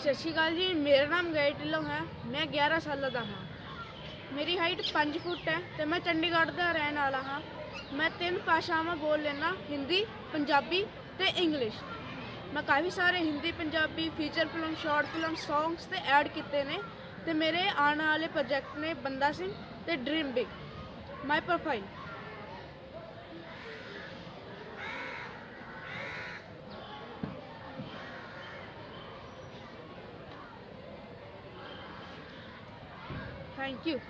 ਸਤਿ ਸ਼੍ਰੀ ਅਕਾਲ ਜੀ, ਮੇਰਾ ਨਾਮ ਗਾਇ ਢਿੱਲੋਂ ਹੈ, ਮੈਂ 11 ਸਾਲਾਂ ਦਾ ਹਾਂ। ਮੇਰੀ ਹਾਈਟ 5 ਫੁੱਟ ਹੈ ਤੇ ਮੈਂ ਚੰਡੀਗੜ੍ਹ ਦਾ ਰਹਿਣ ਵਾਲਾ ਹਾਂ। ਮੈਂ ਤਿੰਨ ਭਾਸ਼ਾਵਾਂ ਬੋਲ ਲੈਣਾ ਹਿੰਦੀ, ਪੰਜਾਬੀ ਤੇ ਇੰਗਲਿਸ਼। ਮੈਂ ਕਾਫੀ ਸਾਰੇ Hindi, Punjabi feature film short film songs ਤੇ ਐਡ ਕੀਤੇ ਨੇ ਤੇ ਮੇਰੇ ਆਉਣ ਵਾਲੇ ਪ੍ਰੋਜੈਕਟ ਨੇ ਬੰਦਾ ਸਿੰਘ ਤੇ dream big my profile Thank you.